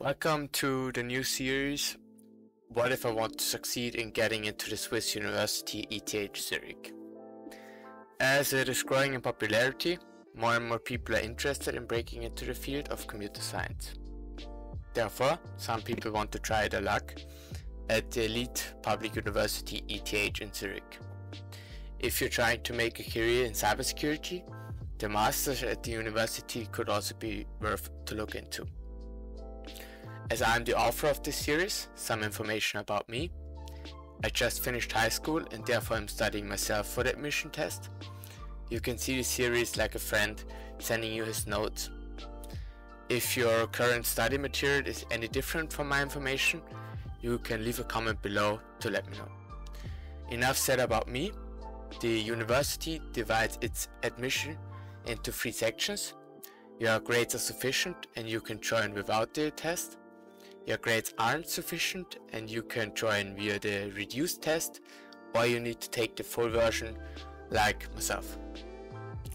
Welcome to the new series What if I want to succeed in getting into the Swiss University ETH Zurich? As it is growing in popularity, more and more people are interested in breaking into the field of computer science. Therefore, some people want to try their luck at the elite public university ETH in Zurich. If you're trying to make a career in cybersecurity, the masters at the university could also be worth to look into. As I am the author of this series, some information about me. I just finished high school and therefore I'm studying myself for the admission test. You can see the series like a friend sending you his notes. If your current study material is any different from my information, you can leave a comment below to let me know. Enough said about me. The university divides its admission into three sections. Your grades are sufficient and you can join without the test your grades aren't sufficient and you can join via the reduced test or you need to take the full version like myself.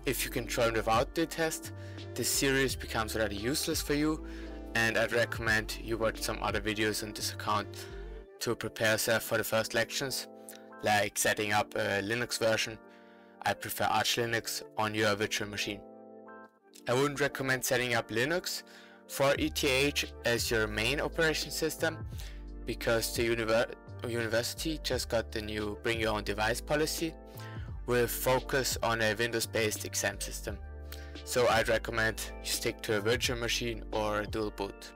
If you can join without the test, this series becomes rather useless for you and I'd recommend you watch some other videos on this account to prepare yourself for the first lections, like setting up a Linux version. I prefer Arch Linux on your virtual machine. I wouldn't recommend setting up Linux for ETH as your main operation system because the univer university just got the new bring your own device policy with focus on a Windows based exam system. So I'd recommend you stick to a virtual machine or a dual boot.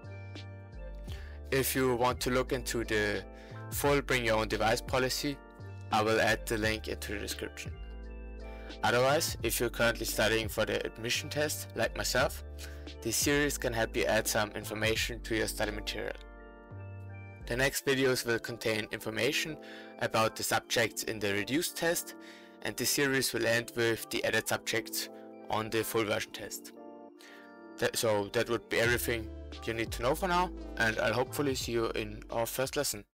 If you want to look into the full bring your own device policy, I will add the link into the description. Otherwise, if you're currently studying for the admission test, like myself, this series can help you add some information to your study material. The next videos will contain information about the subjects in the reduced test and the series will end with the added subjects on the full version test. That, so that would be everything you need to know for now and I'll hopefully see you in our first lesson.